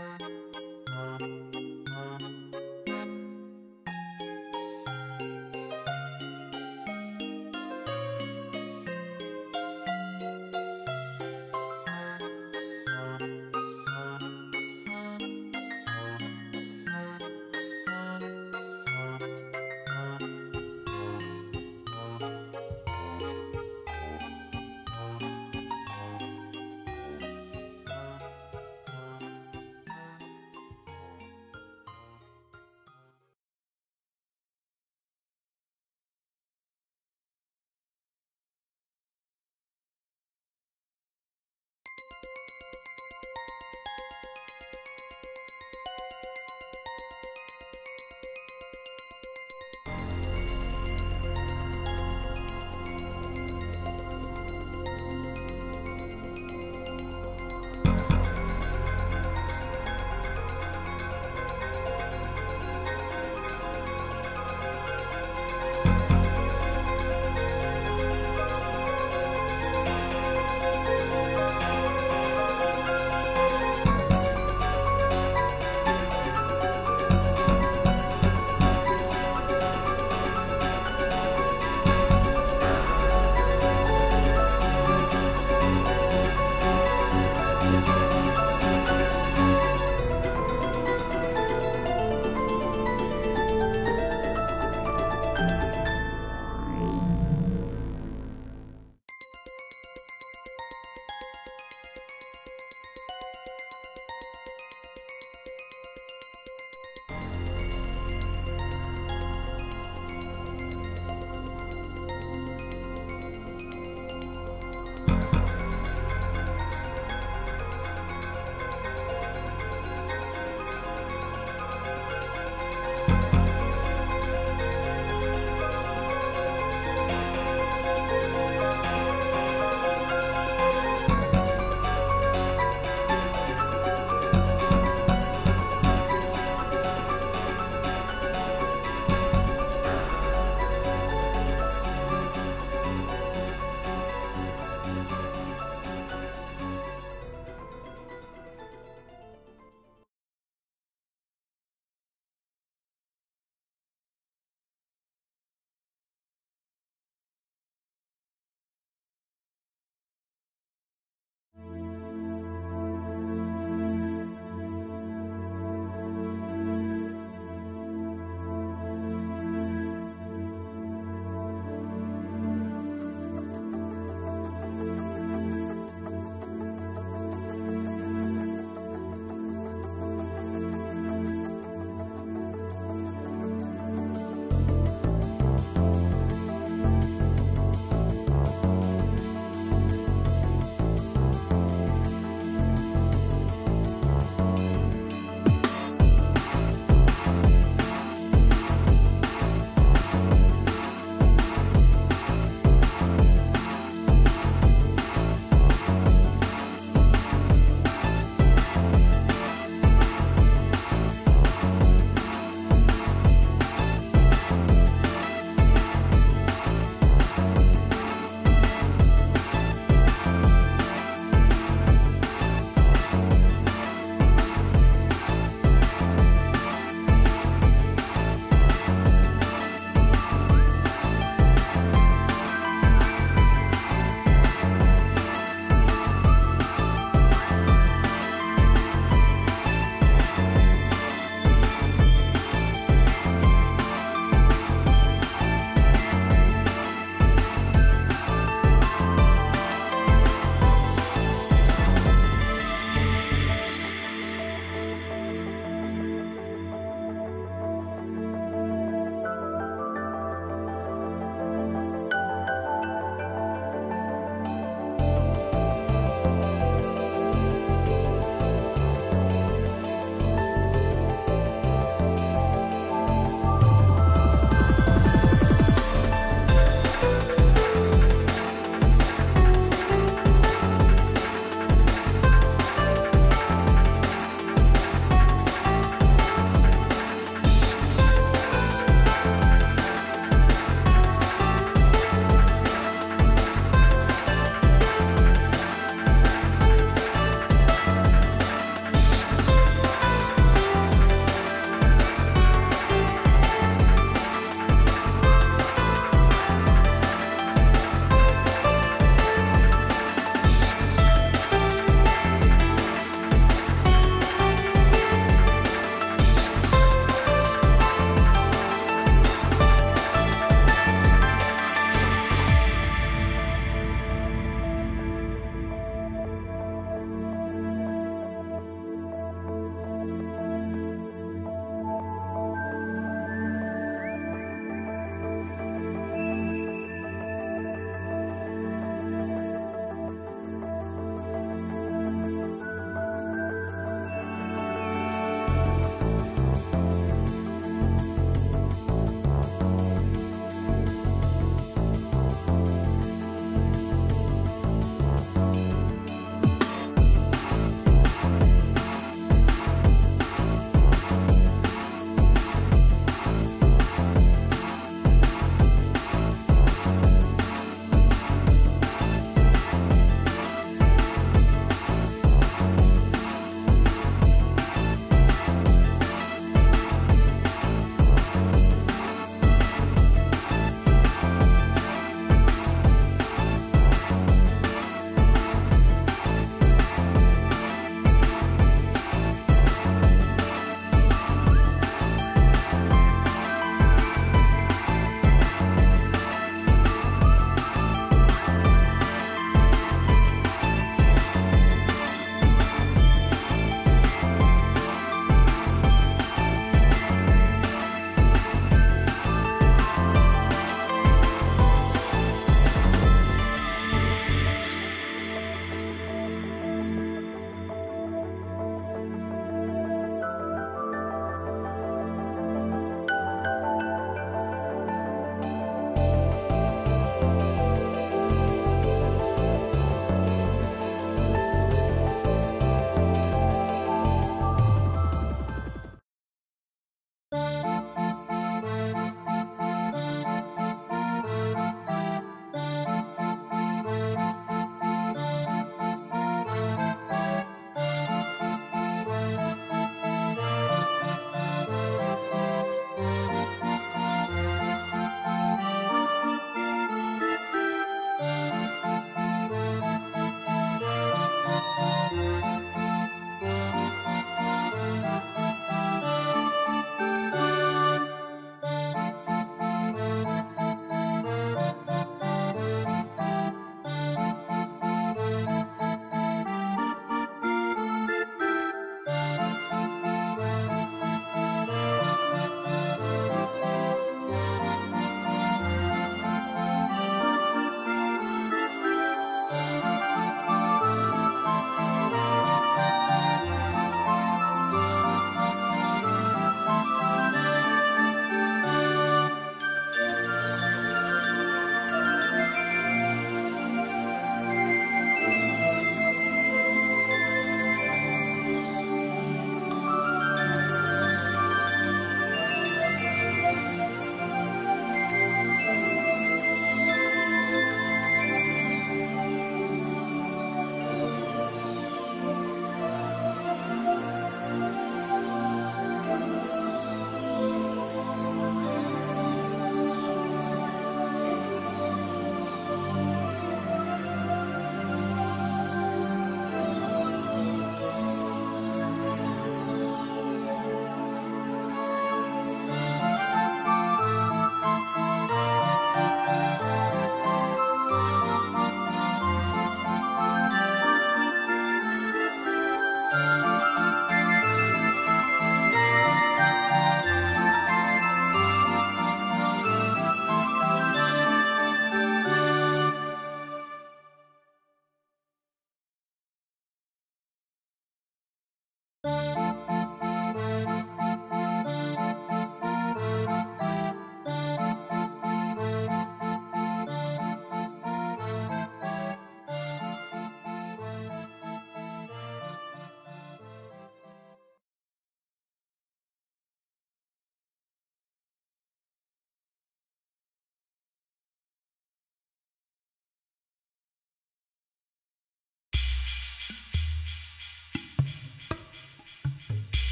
Música